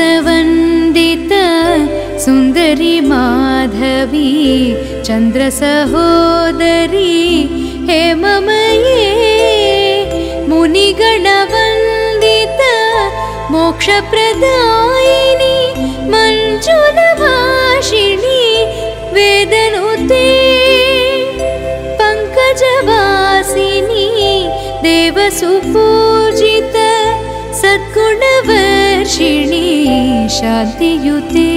मानसवन्दित सुन्दरि माधवी चन्द्रसहोदरी हे ममये मुनिगणवन्दित मोक्षप्रदायिनी मञ्जुलभाषिणी वेदनुते पङ्कजवासिनी देवसुपूजित सद्गुणवर्षिणी शान्तियुते।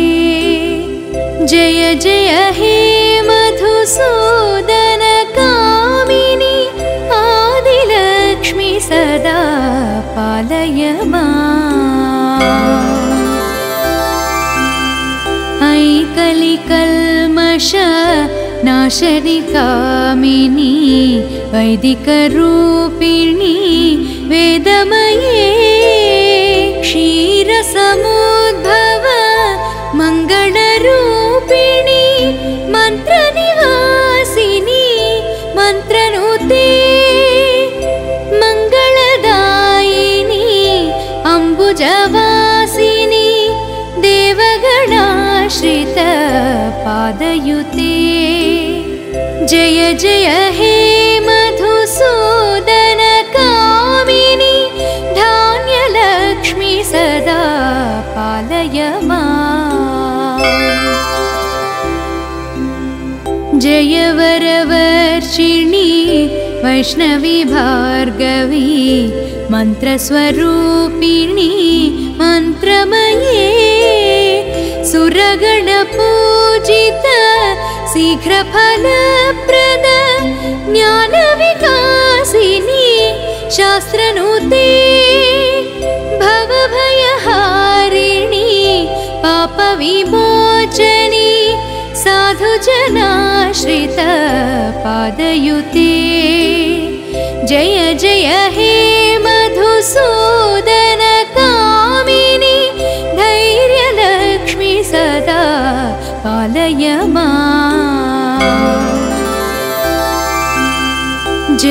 जय जय हे मधुसूदन कामिनि आदिलक्ष्मि सदा पालय मा। ऐकलिकल्मष नाशनि कामिनी वैदिकरूपिणी वेदमये क्षीरसमुद्भव पादयुते जय जय हे मधुसूदन कामिनि धान्यलक्ष्मि सदा पालय मा। जय वरवर्षिणी वैष्णवी भार्गवी मन्त्रस्वरूपिणी मन्त्रमये सुरगणपूजित शीघ्रफलप्रद ज्ञानविकासिनी शास्त्रनुते भवभयहारिणी पापविमोचनी साधुजनाश्रित पादयुते। जय जय हे मधुसूदन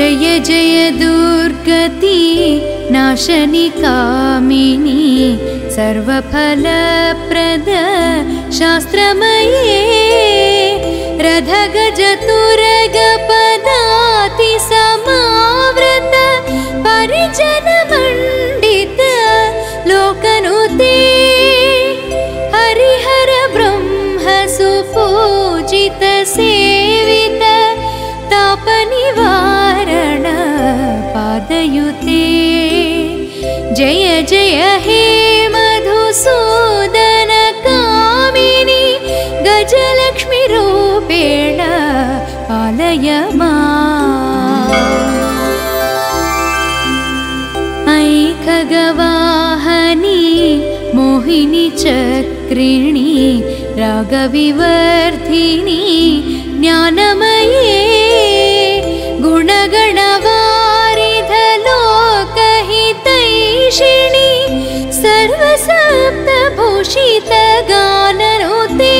जय जय दुर्गति नाशनि कामिनी सर्वफलप्रद शास्त्रमये रथगजतुरगपदाति समाव्रत परिजनमण्डित लोकनुते हरिहर ब्रह्म सेवित तापनिवारण पादयुते जय जय हे मधुसूदन कामिनि गजलक्ष्मीरूपेण पालय मा। ऐखगवाहनी मोहिनी चक्रिणी रागविवर्धिनी ज्ञानमये सर्वसप्तभूषितगाननुते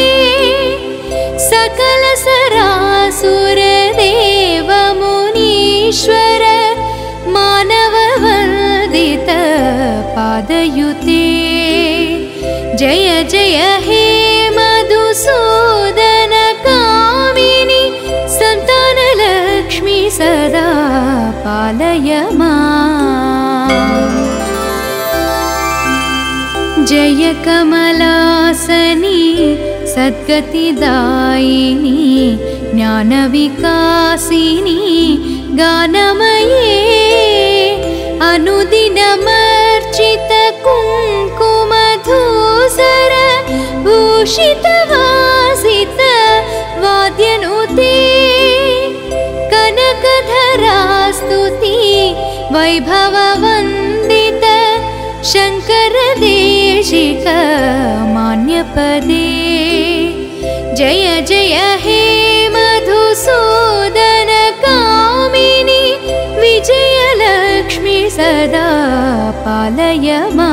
सकलसरासुरदेवमुनीश्वर मानववन्दित पादयुते जय जय हे जय कमलासनी सद्गतिदायिनी ज्ञानविकासिनी गानमये अनुदिनमर्चित कुङ्कुमधूसर भूषितवासित वाद्यनुते कनकधरास्तुति वैभववन्दित शङ्करदेशिक मान्यपदे। जय जय हे मधुसूदन कामिनि। विजयलक्ष्मि सदा पालय मा।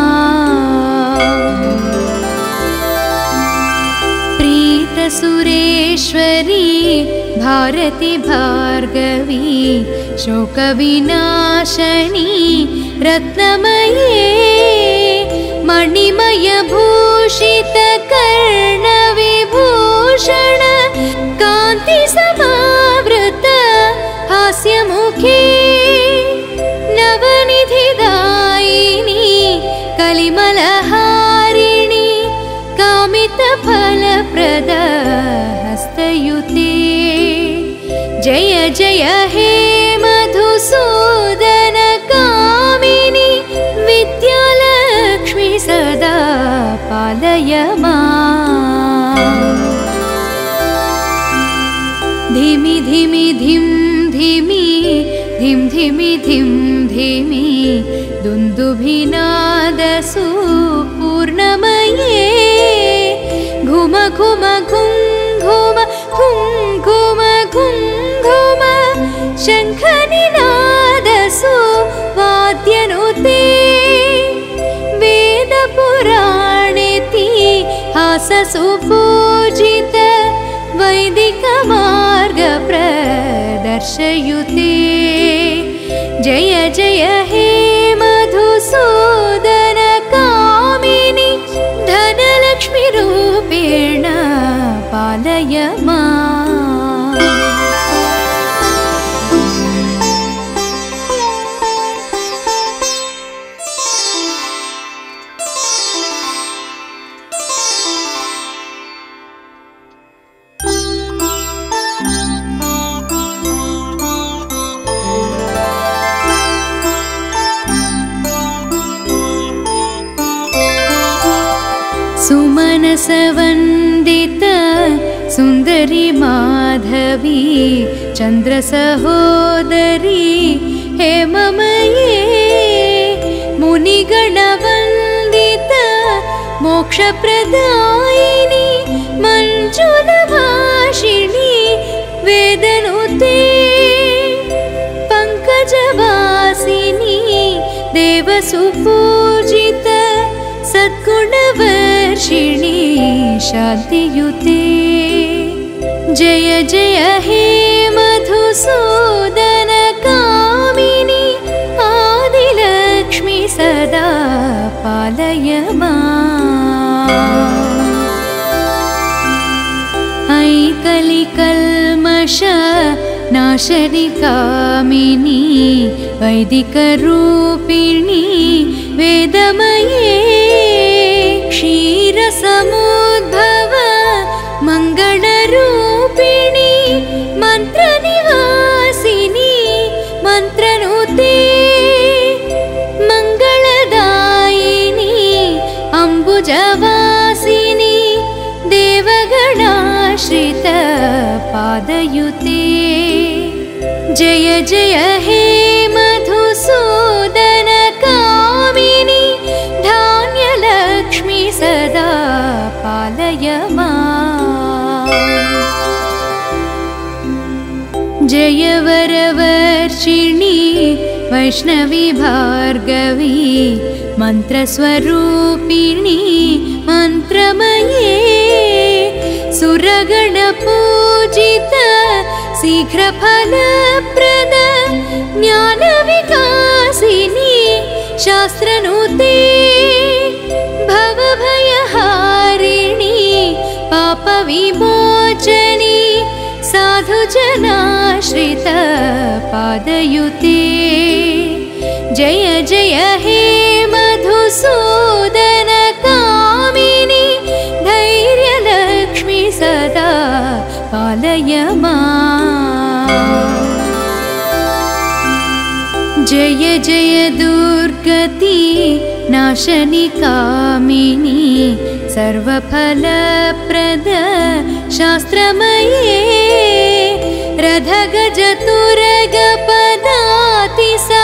प्रीतसुरेश्वरी भारती भार्गवी शोकविनाशनी रत्नमये मणिमयभूषितकर्णविभूषण धिं धिमि दुन्दुभिनादसु पूर्णमये घुम घुम घुं घुम घुं घुम घुं घुम शङ्खनिनादसु वाद्यनुते वेदपुराणेति हाससु पूजित वैदिकमार्गप्रदर्शयुते जय जय हे चन्द्रसहोदरी हेममये मुनिगणवन्दित मोक्षप्रदायिनि मञ्जुलभाषिणि वेदनुते पङ्कजवासिनी देवसुपूजित सद्गुणवर्षिणि शान्तियुते जय जय हे मधुसूदन कामिनि आदिलक्ष्मि सदा पालय मा ऐकलिकल्मष नाशनि कामिनी वैदिकरूपिणी वेदमये क्षीरसमुद्भव पादयुते जय जय हे मधुसूदन कामिनि धान्यलक्ष्मि सदा पालय मा जय वरवर्षिणि वैष्णवी भार्गवी मन्त्रस्वरूपिणी मन्त्रमये सुरगणपूजित शीघ्रफलप्रद ज्ञानविकासिनी शास्त्रनुते भवभयहारिणी पापविमोचनी साधुजनाश्रित पादयुते। जय जय हे मधुसूदन जय जय दुर्गति नाशनि कामिनी सर्वफलप्रद शास्त्रमये रथगजतुरगपदाति समावृत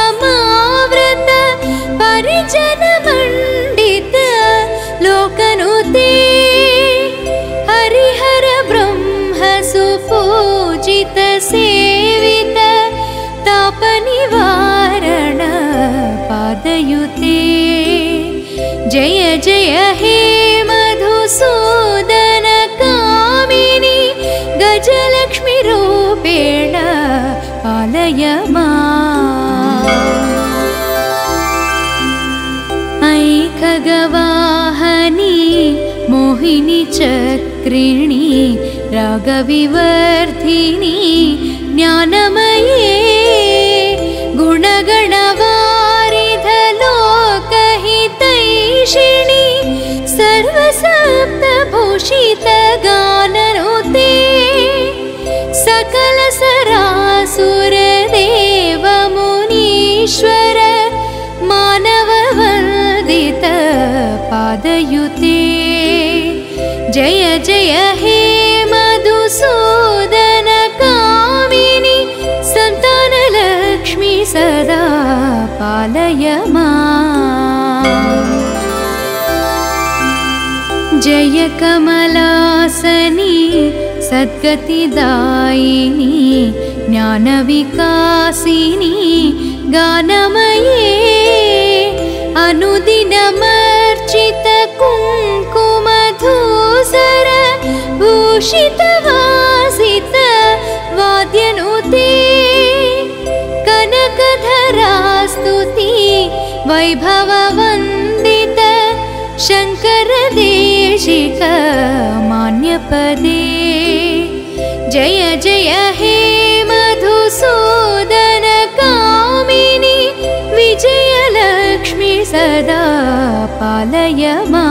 रागविवर्धिनी ज्ञानमये गुणगणवारिधलोकहितैषिणि सर्वसप्तभूषितगाननुते सकल सरासुरदेवमुनीश्वर मानववन्दित पादयुते जय जय हे मधुसूदन कामिनि सन्तानलक्ष्मि सदा पालय मा। जय कमलासनी सद्गतिदायिनी ज्ञानविकासिनी गानमये अनुदिनमर्चित भूषितवासित वाद्यनुते। कनकधरास्तुति वैभववन्दित शङ्करदेशिक मान्यपदे। जय जय हे मधुसूदन कामिनि विजयलक्ष्मि सदा पालय मा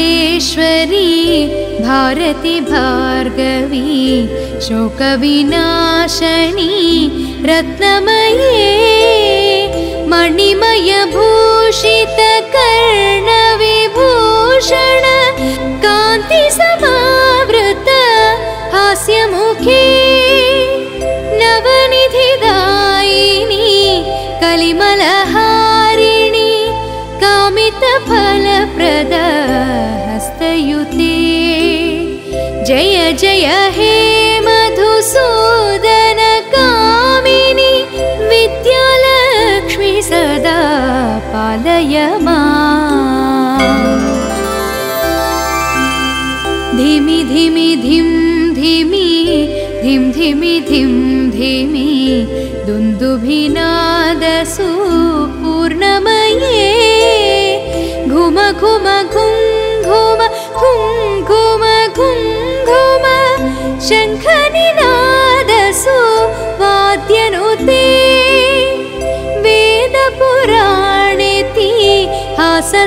प्रीतसुरेश्वरी भारति भार्गवी शोकविनाशनी रत्नमये मणिमयभूषितकर्णविभूषण कान्तिसमावृत हास्यमुखे जय हे मधुसूदन कामिनि विद्यालक्ष्मि सदा पालय मा धिमि धिमि धिं धिमि धिं धिमि धिं धिमि दुन्दुभिनादसु पूर्णमये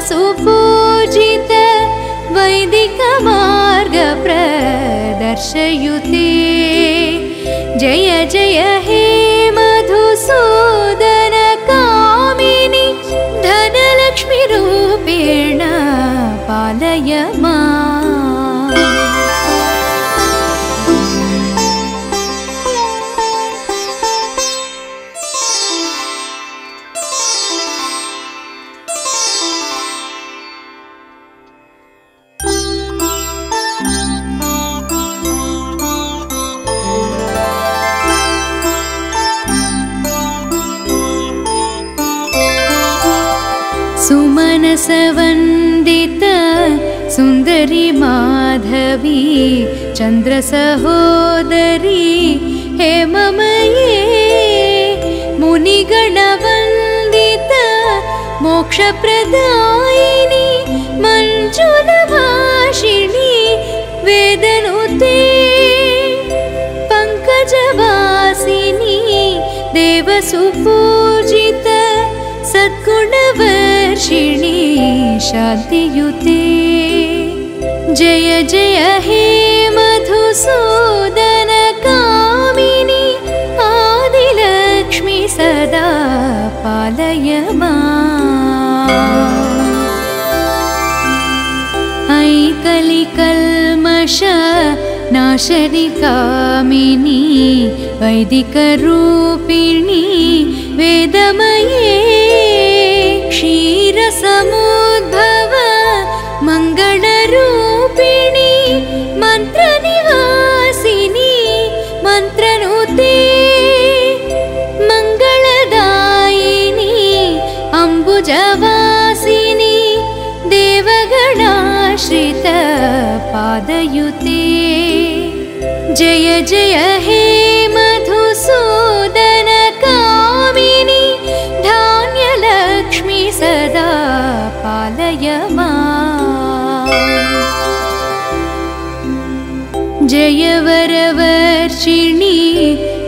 हाससु पूजित वैदिकमार्गप्रदर्शयुते जय जय सुमनसवन्दित सुन्दरी माधवी चन्द्रसहोदरी हेममये मुनिगणवन्दित मोक्षप्रदायिनी मञ्जुलभाषिणी वेदनुते पङ्कजवासिनी देवसुपूजित सद्गुणवर्षिणी शान्तियुते। जय जय हे मधुसूदन कामिनि आदिलक्ष्मि सदा पालय मा। ऐकलिकल्मष नाशनि कामिनी वैदिकरूपिणी वेदमये क्षीरसमुद्भव जय जय हे मधुसूदन कामिनि धान्यलक्ष्मि सदा पालय मा जय वरवर्षिणि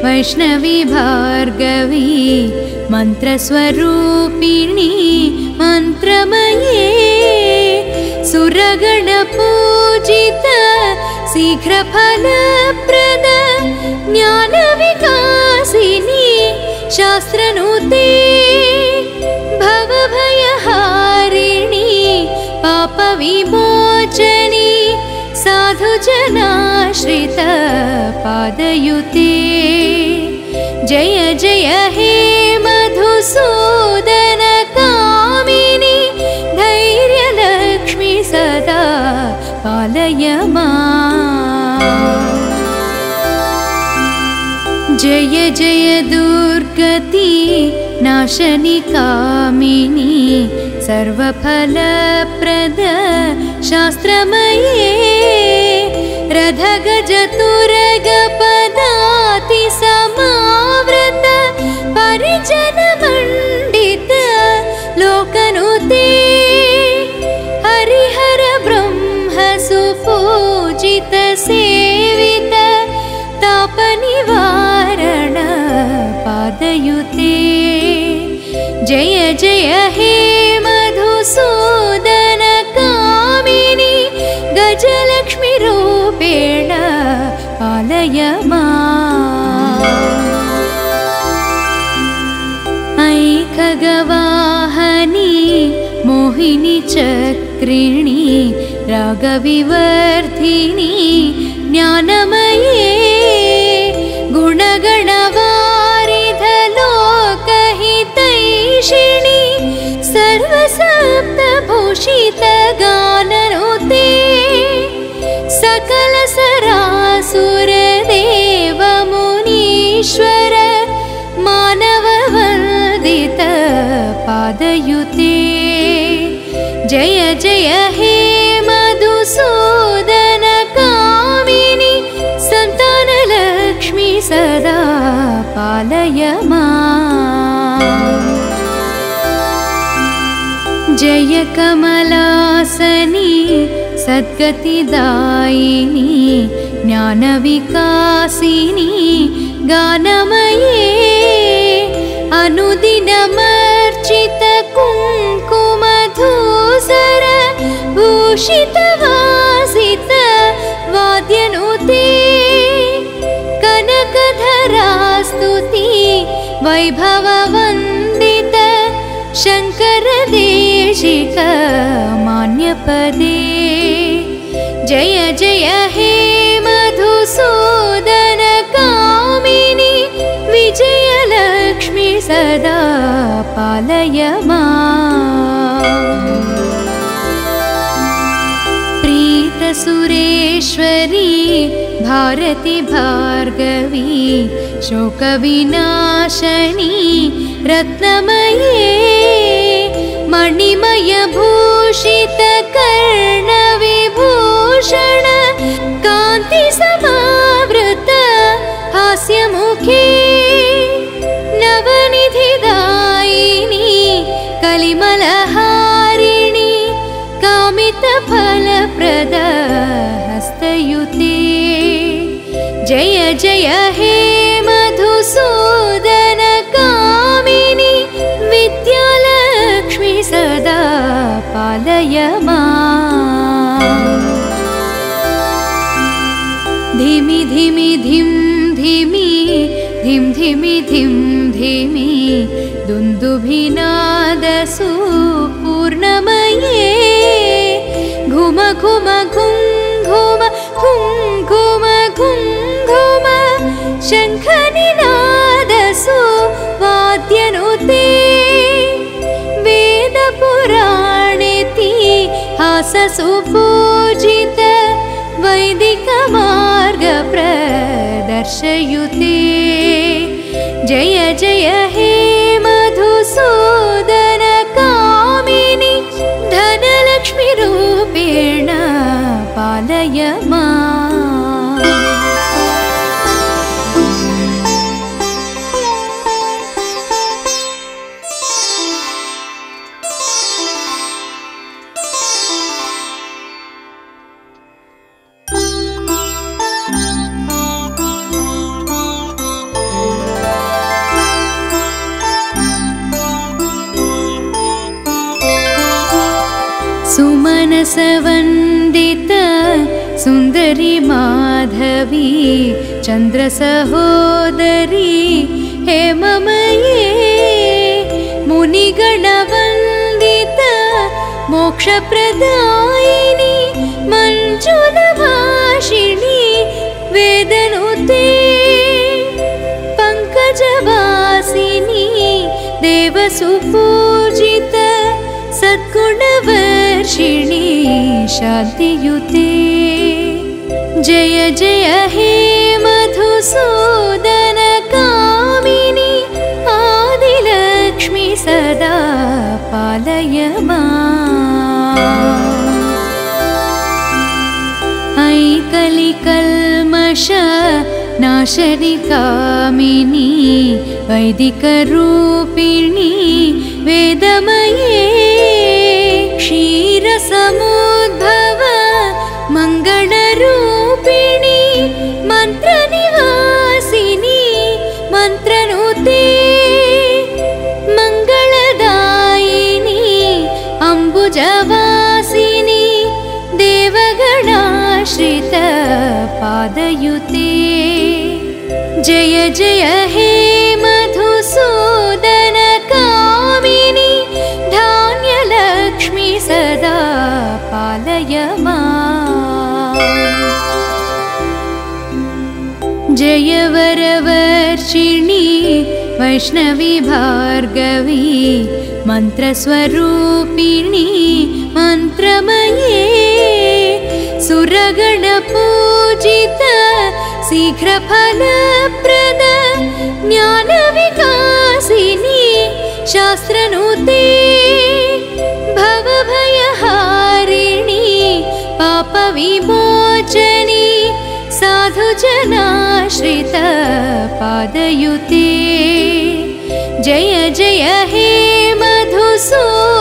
वैष्णविभार्गवी मन्त्रस्वरूपिणि मन्त्रमये सुरगणपूजिता शीघ्रफलप्रद ज्ञानविकासिनी शास्त्रनुते भवभयहारिणी पापविमोचनी साधुजनाश्रित पादयुते। जय जय हे मधुसूदन कामिनि धैर्यलक्ष्मि सदा पालय मा जय जय दुर्गति नाशनि कामिनी सर्वफलप्रद शास्त्रमये रथगजतुरगपदाति हे मधुसूदन कामिनि गजलक्ष्मीरूपेण पालय मा। ऐखगवाहनी मोहिनी चक्रिणी रागविवर्धिनी ज्ञानमये जय कमलासनी सद्गतिदायिनी ज्ञानविकासिनी गानमये अनुदिनमर्चित कुङ्कुमधूसर भूषितवासित वाद्यनुते कनकधरास्तुति वैभववन्दित मान्यपदे। जय जय हे मधुसूदन कामिनि। विजयलक्ष्मि सदा पालय मा। प्रीतसुरेश्वरी भारति भार्गवी शोकविनाशनी रत्नमये मणिमयभूषितकर्णविभूषण कान्तिसमावृत हास्यमुखे नवनिधिदायिनी कलिमलहारिणि कामितफलप्रद हस्तयुते जय जय हे दुन्दुभिनादसु पूर्णमये घुम घुम घुं घुम घुं घुम घुं घुम शङ्खनिनादसु वाद्यनुते। वेदपुराणेति हाससु पूजित वैदिकमार्गप्रदर्शयुते चन्द्रसहोदरी हेममये मुनिगणवन्दित मोक्षप्रदायिनि मञ्जुलभाषिणि वेदनुते पङ्कजवासिनी देवसुपूजित सद्गुणवर्षिणि शान्तियुते। जय जय हे कामिनि आदिलक्ष्मि सदा पालय मा ऐकलिकल्मष नाशनि कामिनी वैदिकरूपिणी वेदमये क्षीरसमुद्भव पादयुते जय जय हे मधुसूदन कामिनि धान्यलक्ष्मि सदा पालय मा जय वरवर्षिणि वैष्णवी भार्गवी मन्त्रस्वरूपिणी मन्त्रमये सुरगणपूजित शीघ्रफलप्रद ज्ञानविकासिनी शास्त्रनुते भवभयहारिणी पापविमोचनी साधुजनाश्रित पादयुते जय जय हे मधुसूदन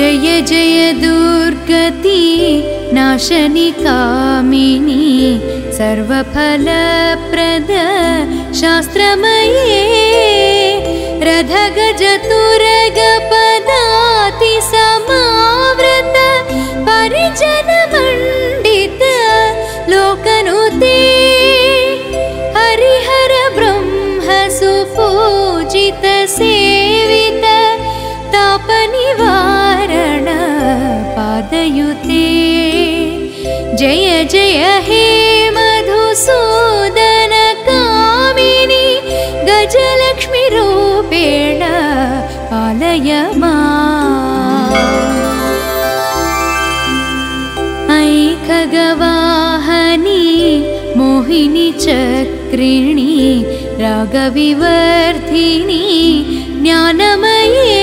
जय जय दुर्गति नाशनि कामिनी सर्वफलप्रद शास्त्रमये रथगजतुरगपदाति रागविवर्धिनी ज्ञानमये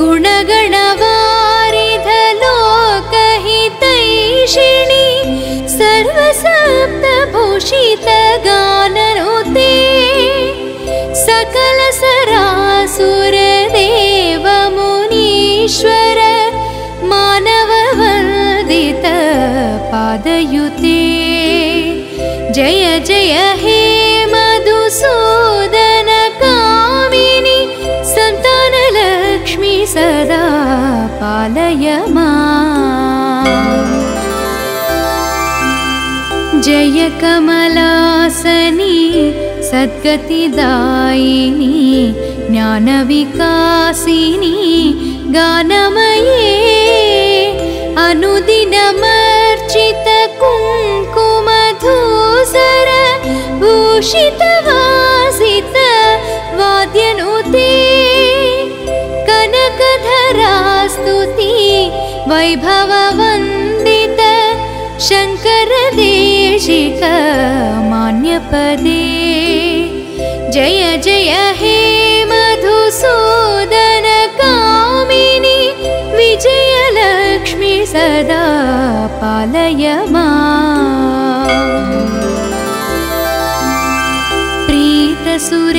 गुणगणवारिधलोकहितैषिणि सर्वसप्तभूषितगाननुते सकलसरासुरदेवमुनीश्वर मानववन्दित पादयुते जय हे मधुसूदन कामिनि सन्तानलक्ष्मि सदा पालय मा। जय कमलासनी सद्गतिदायिनी ज्ञानविकासिनी गानमये अनुदिनमर्चित कुङ्कुमधूसर भूषितवासित वाद्यनुते। कनकधरास्तुति वैभववन्दित शङ्करदेशिक मान्यपदे। जय जय हे मधुसूदन कामिनि। विजयलक्ष्मि सदा पालय मा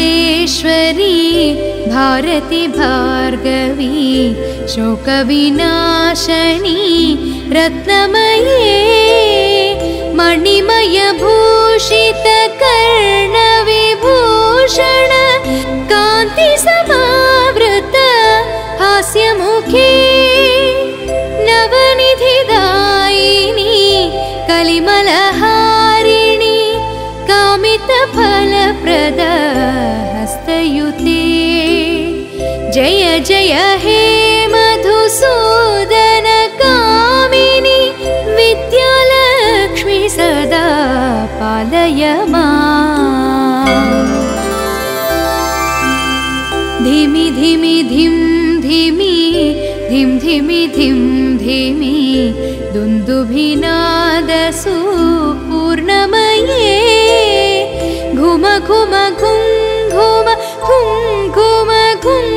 प्रीतसुरेश्वरी भारति भार्गवी शोकविनाशनी रत्नमये मणिमयभूषितकर्णविभूषण धिं धिमि धिमि दुन्दुभिनादसु पूर्णमये घुम घुम घुं घुम घुं घुम घुं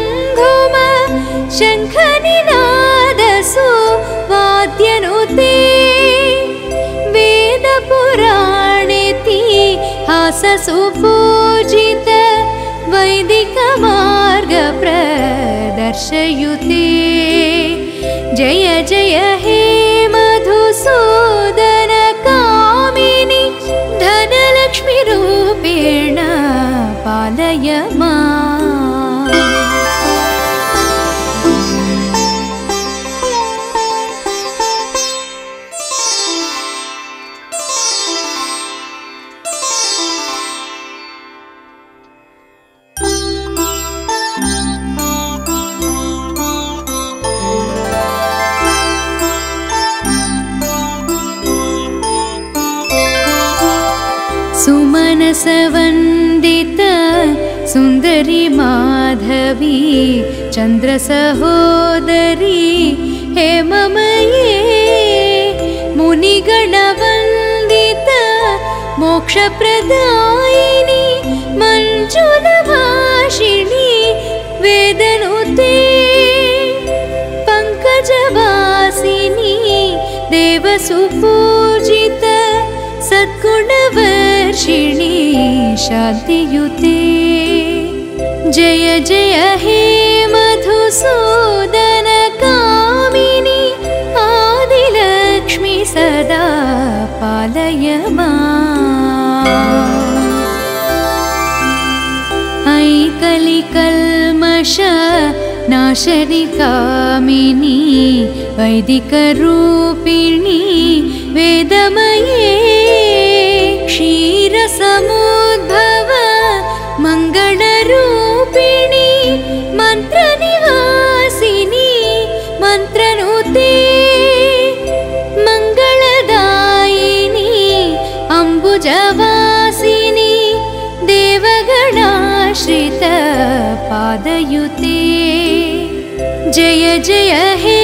घुम। शङ्खनिनादसु वाद्यनुते वेदपुराणेति हाससु पूजित वैदिकमार्गप्रदर्शयुते चन्द्रसहोदरी हेममये मुनिगणवन्दित मोक्षप्रदायिनि मञ्जुलभाषिणि वेदनुते पङ्कजवासिनी देवसुपूजित सद्गुणवर्षिणि शान्तियुते जय जय हे मधुसूदन कामिनि आदिलक्ष्मि सदा पालय मा ऐकलिकल्मष नाशनि कामिनी वैदिकरूपिणी वेदमये क्षीरसमुद्भव पादयुते। जय जय हे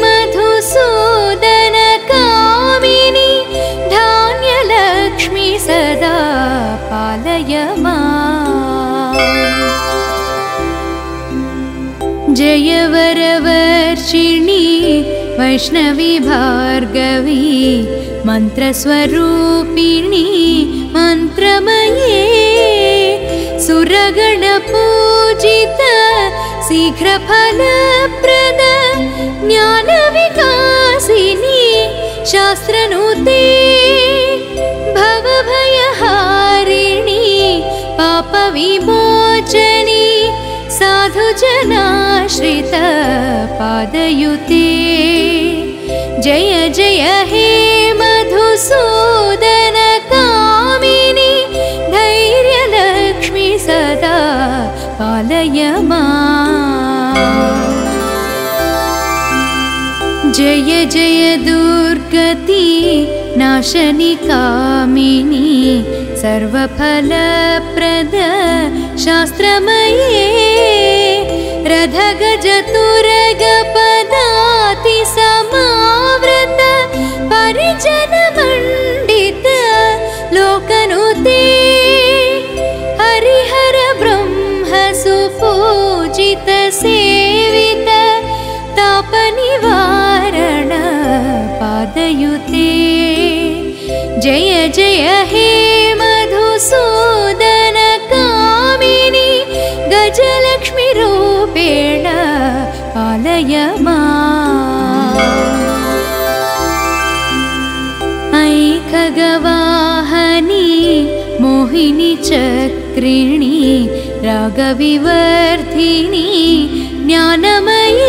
मधुसूदन कामिनि धान्यलक्ष्मि सदा पालय मा जय वरवर्षिणि वैष्णवी भार्गवी मन्त्रस्वरूपिणी मन्त्रमये सुरगणपूजित शीघ्रफलप्रद ज्ञानविकासिनी शास्त्रनुते भवभयहारिणी पापविमोचनी साधुजनाश्रित पादयुते। जय जय हे मधुसूदन जय जय दुर्गति नाशनि कामिनी सर्वफलप्रद शास्त्रमये रथगजतुरगपदाति जय हे मधुसूदनकामिनि गजलक्ष्मि रूपेण आलय मा। गवाहनि मोहिनी चक्रिणी रागविवर्धिनी ज्ञानमयी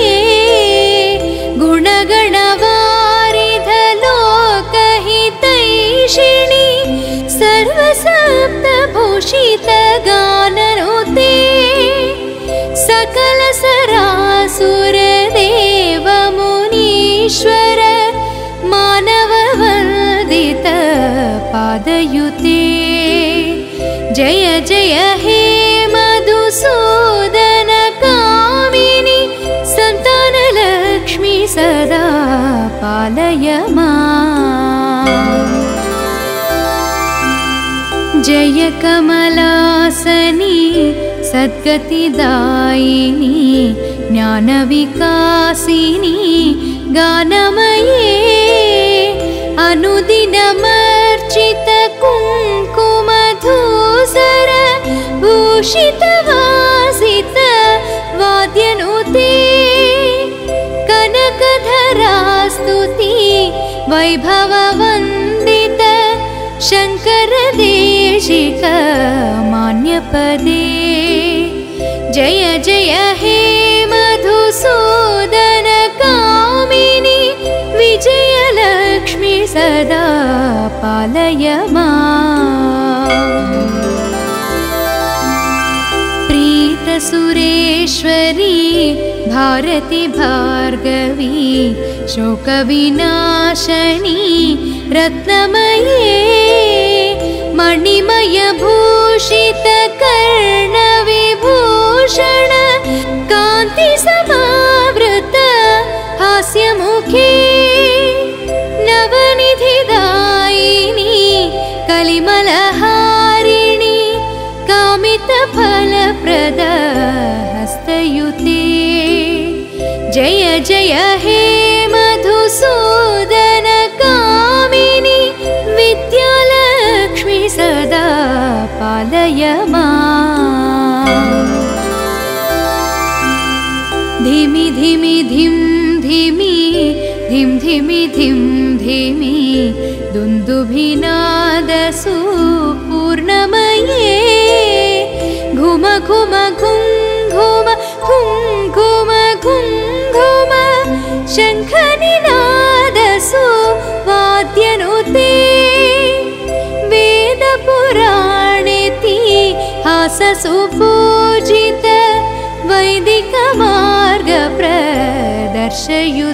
जय कमलासनी सद्गतिदायिनी ज्ञानविकासिनी गानमये अनुदिनमर्चित कुङ्कुमधूसर भूषितवासित वाद्यनुते कनकधरास्तुति वैभववन्दित मान्यपदे जय जय हे मधुसूदन कामिनि। विजयलक्ष्मी सदा पालय मा। प्रीतसुरेश्वरी भारति भार्गवी शोकविनाशनी रत्नमये मणिमयभूषितकर्णविभूषण कान्तिसमावृत ीमि दुन्दुभिनादसु पूर्णमये घुम घुम घुं घुम घुं घुम घुं घुम। शङ्खनिनादसु वाद्यनुते वेदपुराणेति हससुपूजित वैदिकमार्गप्रदर्शयु